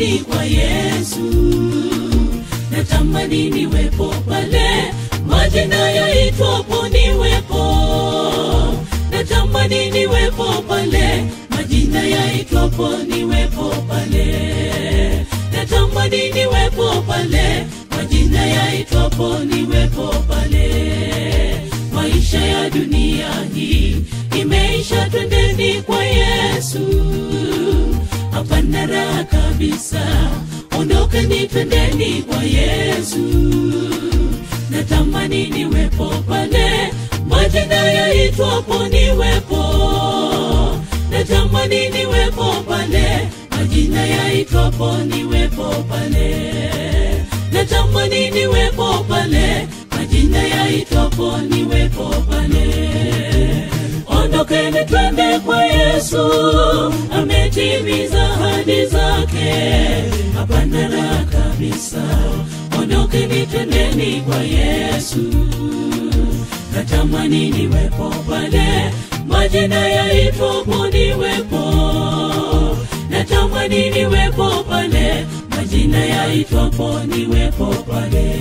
twendeni kwa Yesu. Natamani niwepo pale majina yaitwapo niwepo, natamani niwepo pale majina yaitwapo niwepo pale, natamani niwepo pale majina yaitwapo niwepo pale. Maisha ya dunia hii imeisha, twendeni kwa Yesu. Hapana raha kabisa, Ondoka nipendeni kwa Yesu. Natamani niwepo pale. Majina yaitwapo niwepo, natamani niwepo pale. Majina yaitwapo niwepo pale, natamani niwepo pale. Majina yaitwapo niwepo pale. Ondokeni twende kwa Yesu, ametimiza ahadi zake, hapana la kabisa. Ondokeni twendeni kwa Yesu, natamani niwepo pale. Majina yaitwapo niwepo, natamani niwepo pale. Majina yaitwapo niwepo pale,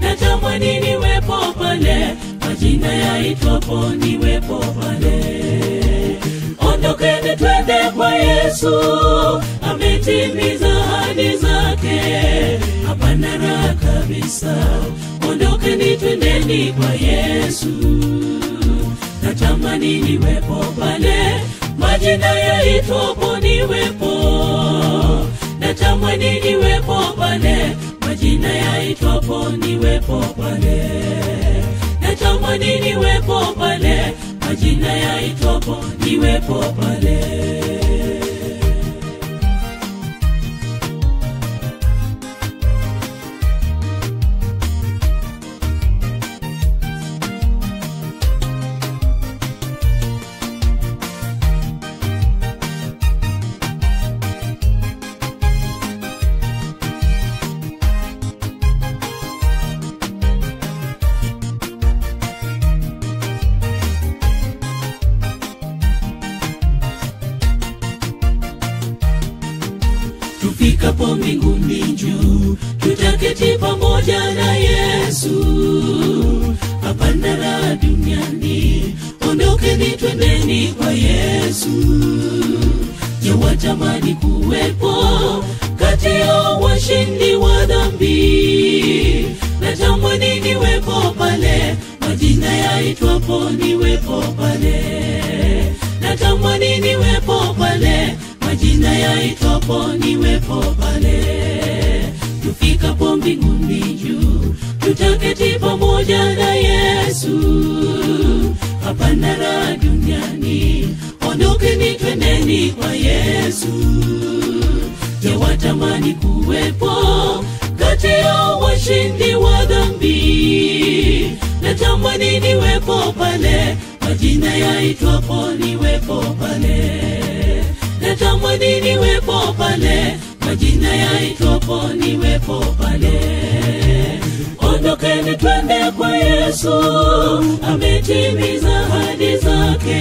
natamani niwepo pale majina yaitwapo niwepo pale. Ondokeni twende kwa Yesu, ametimiza ahadi zake, hapana raha kabisa. Ondokeni twendeni kwa Yesu, natamani niwepo pale. Majina yaitwapo niwepo, natamani niwepo pale. Majina yaitwapo niwepo pale, natamani niwepo pale majina yaitwapo niwepo pale. Majina yaitwapo niwepo pale. Natamani niwepo pale majina yaitwapo niwepo pale. Tufikapo mbinguni juu, tutaketi pamoja na Yesu. Hapana raha duniani, ondokeni twendeni kwa Yesu. Je, watamani kuwepo kati ya washindi wa dhambi? Natamani niwepo pale, majina yaitwapo niwepo pale. Natamani niwepo pale, majina yaitwapo niwepo pale. Ondokeni twende kwa Yesu, ametimiza hadi zake,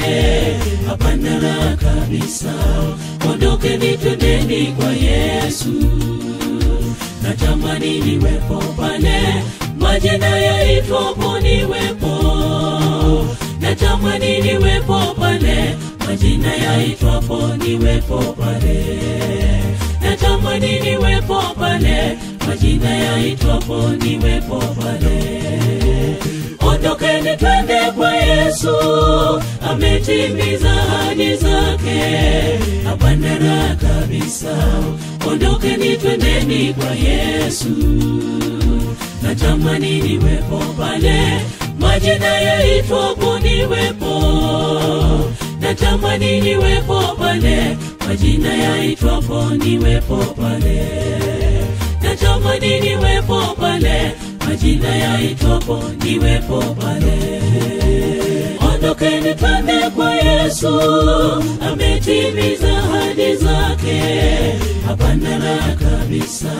hapana la kabisa. Ondokeni twendeni kwa Yesu, natamani niwepo pale, majina yaitwapo niwepo, natamani niwepo pale majina yaitwapo niwepo pale, natamani niwepo pale, majina yaitwapo niwepo pale. Ondokeni twende kwa Yesu, ametimiza ahadi zake, hapana kabisa. Ondokeni twendeni kwa Yesu, natamani niwepo pale, majina yaitwapo niwepo. Natamani niwepo pale, majina yaitwapo niwepo pale, natamani niwepo pale, majina yaitwapo niwepo pale. Ondokeni twende kwa Yesu, ametimiza hadi zake, hapana kabisa.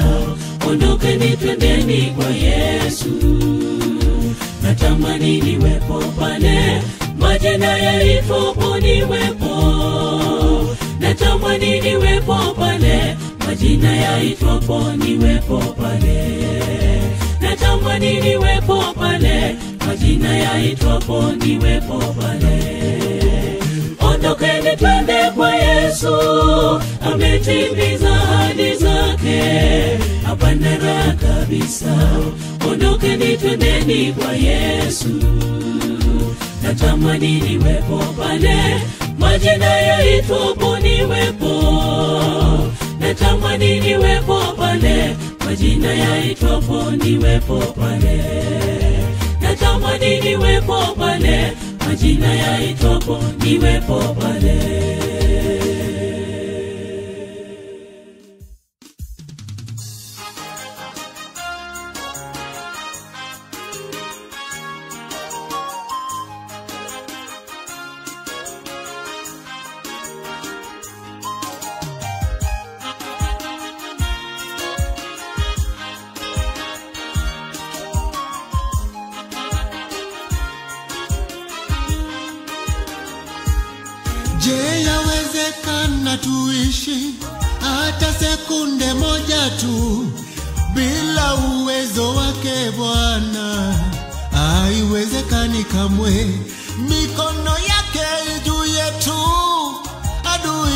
Ondokeni twendeni kwa Yesu, natamani niwepo pale majina ya itopo niwepo natamani niwepo pale majina ya yaitwapo niwepo pale natamani niwepo pale majina yaitwapo niwepo pale. Ondokeni twende kwa yesu ametimiza hadi zake. Hapana raha kabisa. Ondokeni twendeni kwa yesu. Natamani niwepo pale majina yaitwapo niwepo natamani niwepo pale majina yaitwapo niwepo pale. Natamani niwepo pale. Majina yaitwapo niwepo pale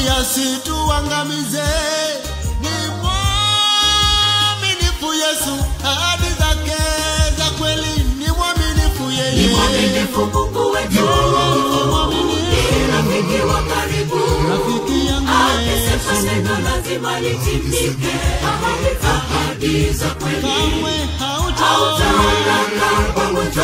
adui asituangamize. Ni mwaminifu Yesu, ahadi zake za kweli. Ni mwaminifu yeye, ni mwaminifu mungu wetu. Ni rafiki wa karibu rafiki yangu. Akisema neno lazima litimike. Ahadi. Za kweli. Kamwe hautaondoka pamoja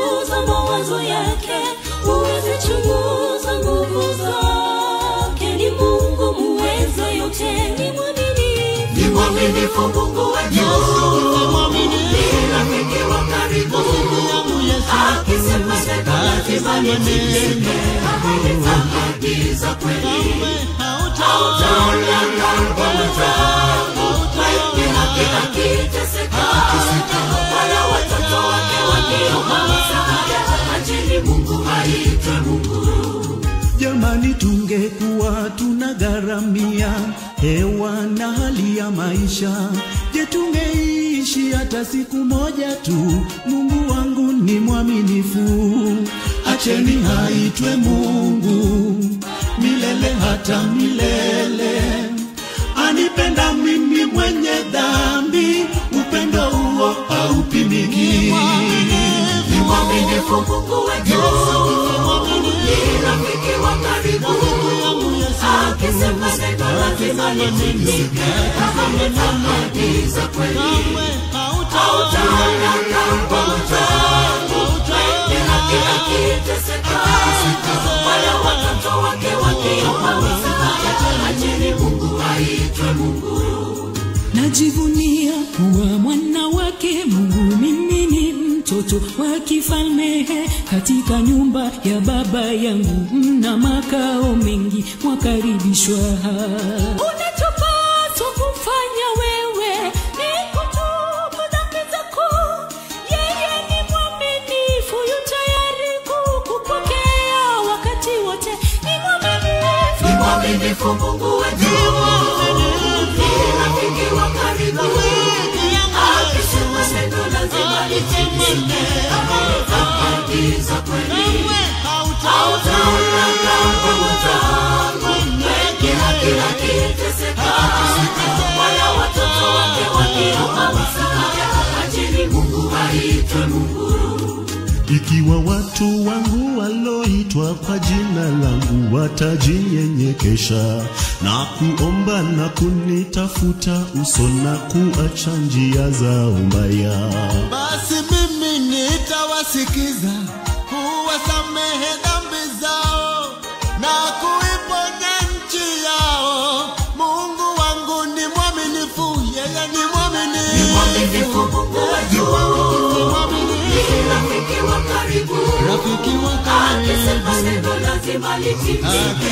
mwaminifu. mungu wetu rafiki wa karibu. Akisema lazima litimike ahadi za kweli. Wengi haki akiteseka wala watoto wake msaada achini mungu aitwe mungu Jamani, tungekuwa tunagharamia hewa na hali ya maisha, je, tungeishi hata siku moja tu? Mungu wangu ni mwaminifu, acheni haitwe Mungu milele hata milele. Anipenda mimi mwenye dhambi, upendo huo haupimiki. ni mwaminifu mungu wetu Najivunia kuwa mwana wake Mungu, mimi ni mtoto wa kifalme. Katika nyumba ya baba yangu mna makao mengi, wakaribishwa Unachopaswa kufanya wewe ni kutubu dhambi zako. Yeye ni mwaminifu, yu tayari kukupokea wakati wote. Ni mwaminifu. ni mwaminifu mungu wetu Ikiwa watu wangu waloitwa kwa jina langu watajinyenyekesha na kuomba na kunitafuta uso na kuacha njia zao mbaya, basi mimi sikiza, uwasamehe dhambi zao na kuiponya nchi yao. Mungu wangu ni mwaminifu, yeye ni mwaminifu, rafiki wa karibu, akisema neno lazima litimike,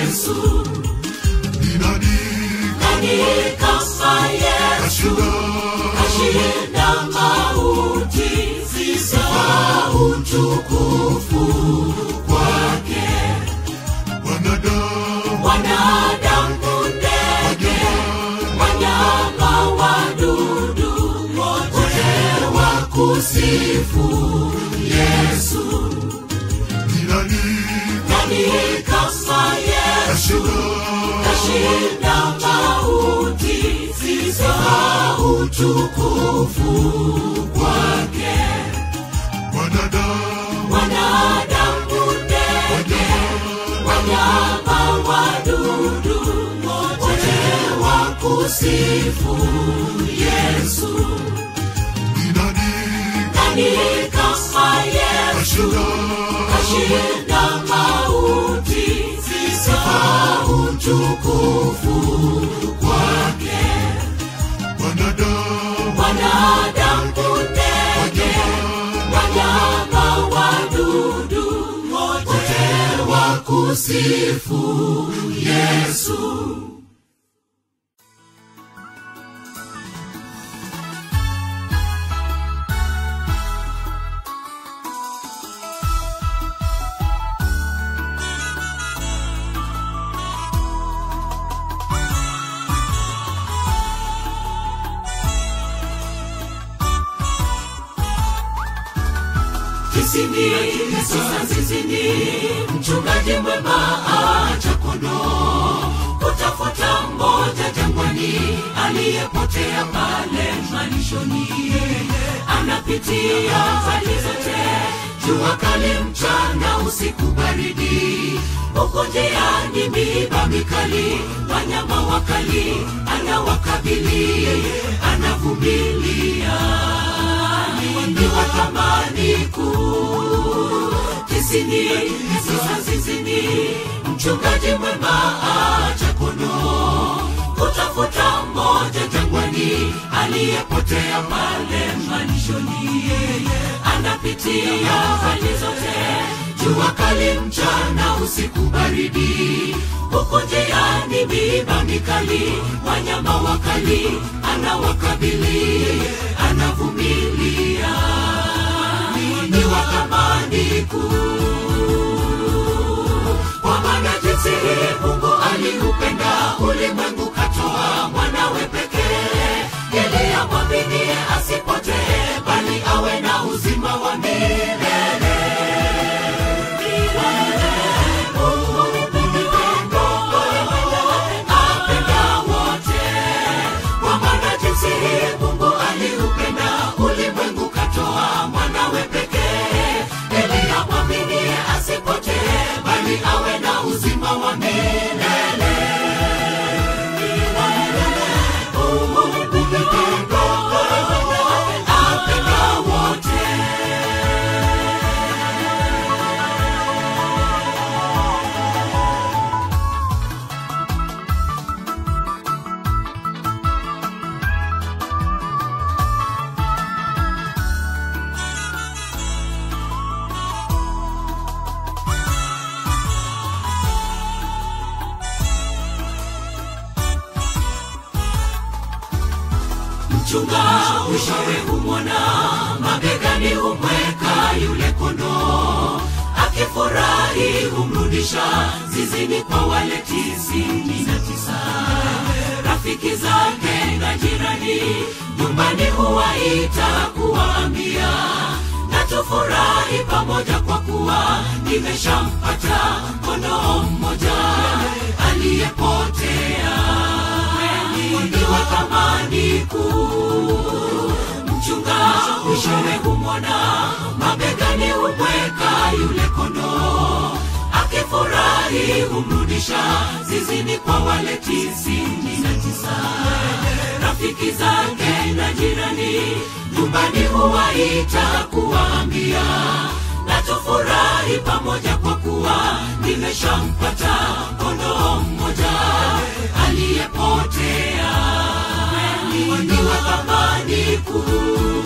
Yesu. Nani kama Yesu. Kashinda mauti sifa utukufu kwake wanadamu. Ndege. Wanyama wadudu wote wakusifu Yesu. Nani kama Yesu kashinda mauti sifa utukufu kwake wanadamu ndege wanyama wadudu wote wakusifu Yesu. Nani? Kama Yesu? Kashinda mauti utukufu kwake Yesu Kisini, sasa zizini, mchungaji mwema acha kondoo kutafuta mmoja jangwani aliyepotea pale malishoni. Anapitia hali zote, jua kali, mchana, usiku baridi, huko njiani miiba mikali, wanyama wakali anawakabili, anavumilia ni mchungaji mwema acha kondoo. Kutafuta mmoja jangwani aliyepotea pale malishoni anapitia hali zote. Jua kali mchana usiku baridi. Huko njiani mikali. Wanyama wakali anawakabili anavumilia ni wa kuu. Kwa maana jinsi mchunga mwishowe humwona mabegani humweka yule kondoo. Akifurahi humrudisha zizini kwa wale tisini na tisa. Rafiki zake na jirani nyumbani huwaita kuwaambia tufurahi pamoja kwa kuwa nimeshampata kondoo mmoja aliyepotea ni wa thamani kuu mchunga mwishowe humwona mabegani humweka yule kondoo akifurahi humrudisha zizini kwa wale tisini na tisa. Rafiki zake na jirani nyumbani huwaita kuwaambia na tufurahi pamoja kwa kuwa nimeshampata kondoo mmoja aliyepotea. Niwa thamani kuu.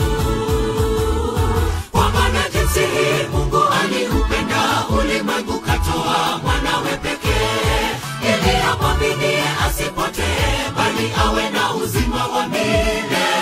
Kwa mana jinsi hii mungu aliupenda ulimwengu katoa mwanawe pekee ili amwaminie asipotee bali awe na uzima wa milele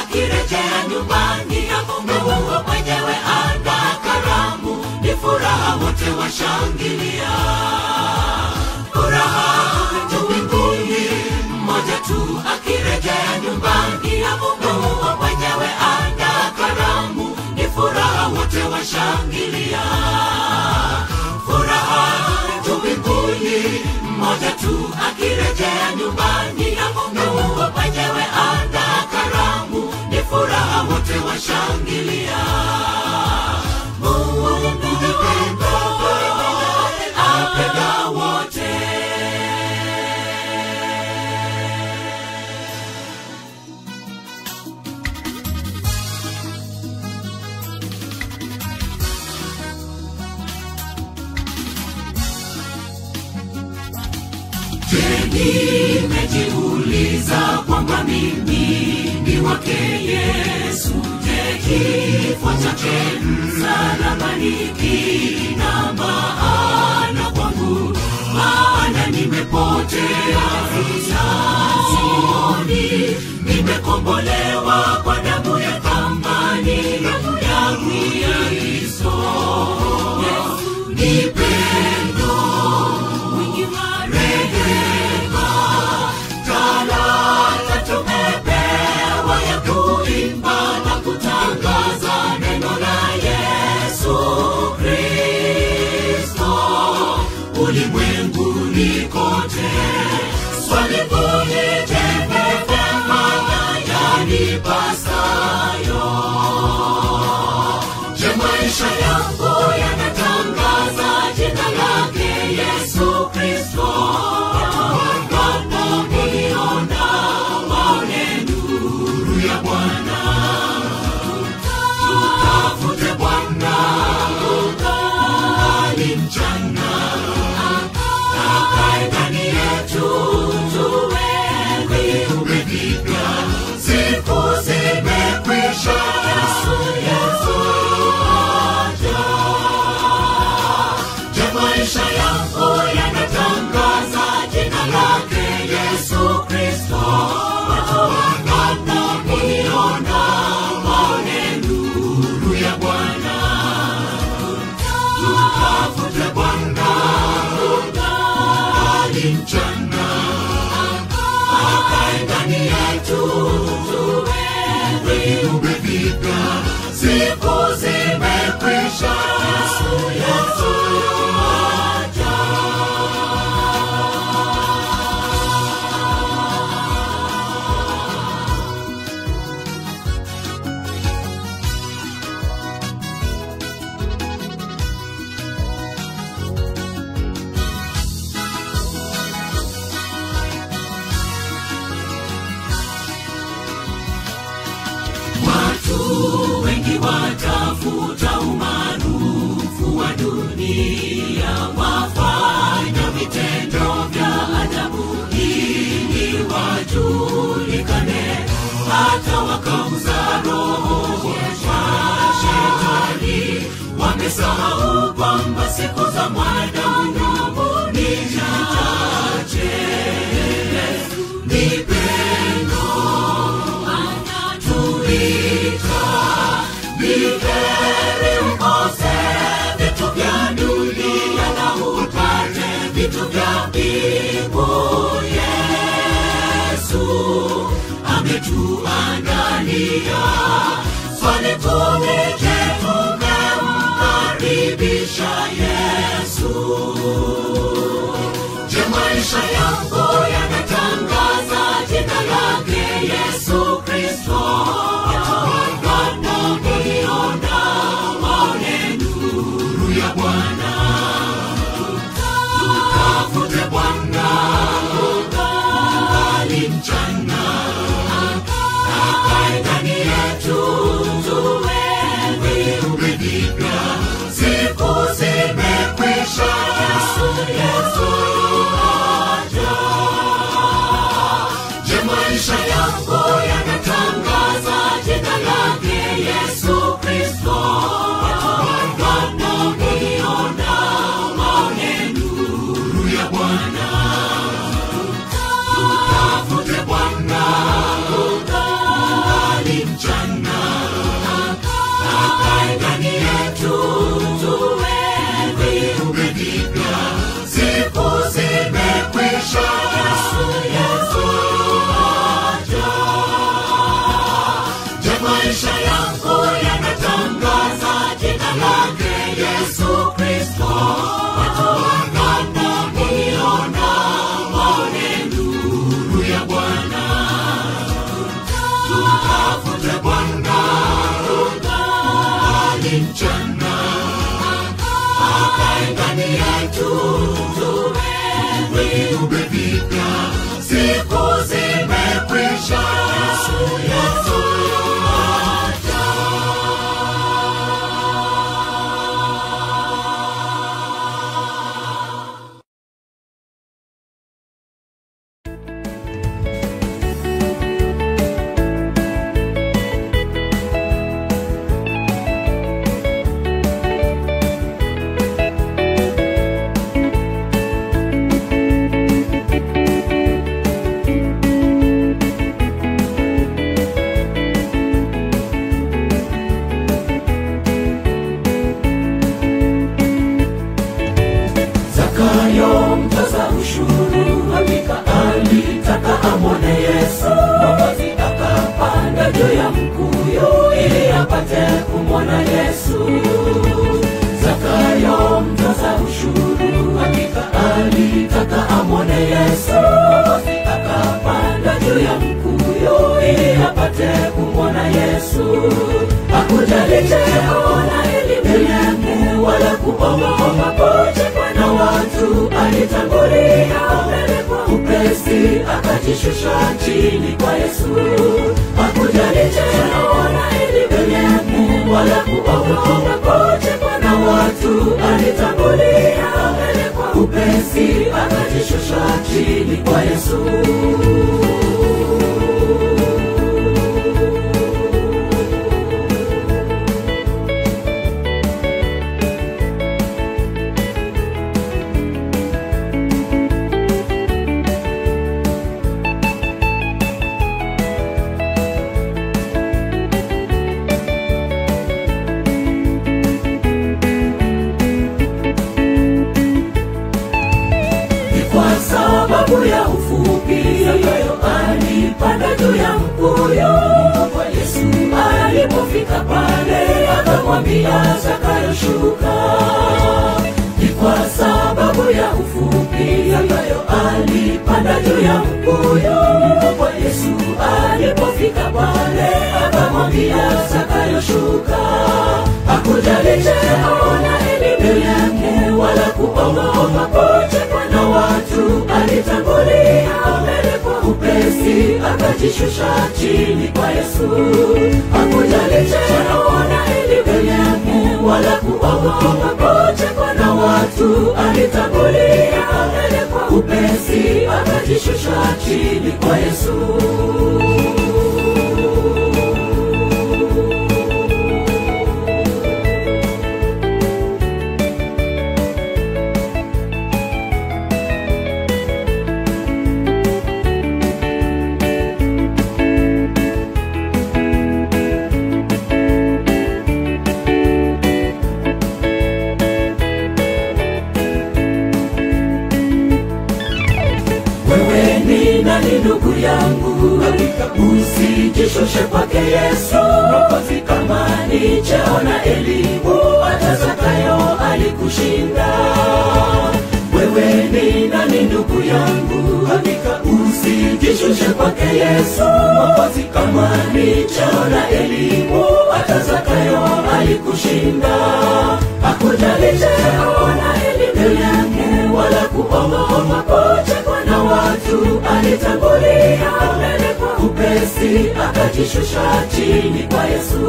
akirejea nyumbani ya mungu mwenyewe ana karamu. Ni furaha wote washangilia. Furaha tu mbinguni. Mmoja tu akirejea nyumbani mungu mungu mwenyewe ana karamu. Ni furaha wote washangilia. Furaha tu mbinguni. Mmoja tu akirejea chake msalabani kina maana kwangu maana nimepotea. Vizazioni nimekombolewa kwa damu ya thamani yangu ya kristo yesu watafuta umaarufu wa dunia wafanya vitendo vya ajabu ili wajulikane. Hata wakauza roho wa shetani wamesahau kwamba siku za mwanadamu ametuandalia swali tunije tumemkaribisha yesu. Je maisha yako yanatangaza jina lake yesu kristo kristo Hakujali cheo na elimu yake wala kuogopa kuchekwa watu. Alitangulia mbele kwa upesi, akajishusha chini kwa Yesu. Hakujali elimu yake wala kuogopa kuchekwa watu. Alitangulia mbele kwa upesi, akajishusha chini kwa Yesu. Ya kwa Yesu alipofika pale akamwambia Zakayo shuka. Ni kwa sababu ya ufupi Zakayo alipanda juu ya mkuyu. Kwa Yesu alipofika pale akamwambia Zakayo shuka. Hakujali cheo na elimu yake wala kuogopa kuchekwa na watu alitangulia mbele kwa upesi, akajishusha chini kwa Yesu. Hakujalishana anaona ili mbele yake, wala kuogopa kuchekwa na watu. Alitangulia mbele kwa upesi, akajishusha chini kwa Yesu. akajishusha chini kwa Yesu.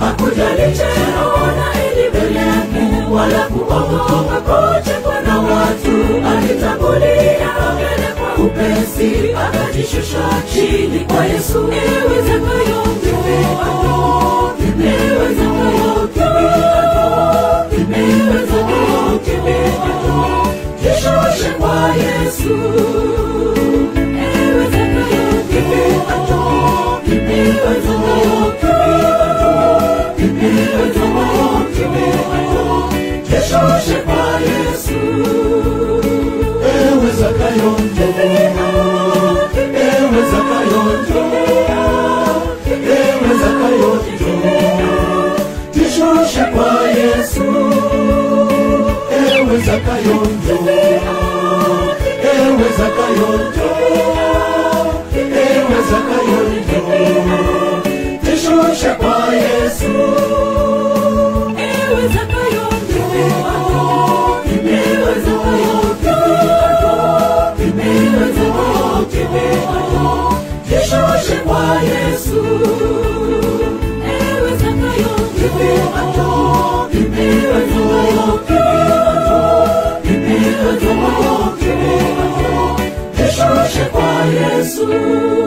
Hakujali cheo na elimu yake, wala kuogopa kuchekwa na watu. Alitangulia mbele kwa upesi, akajishusha chini kwa Yesu. Iwezekanayo Jesus.